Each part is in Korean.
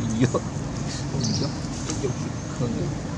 이겨? 이겨? 이겨? 그러네.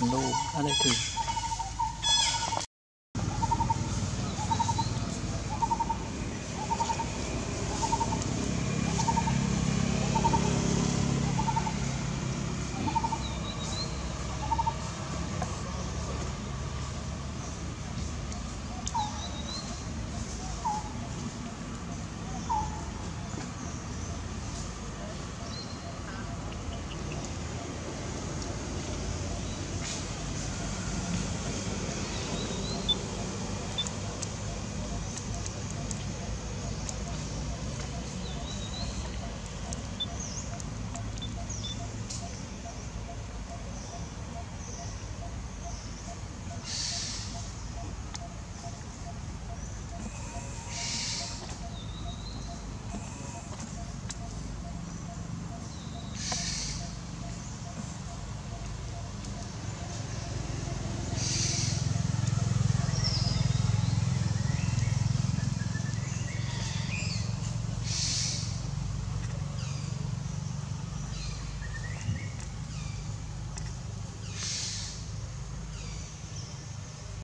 no, I like to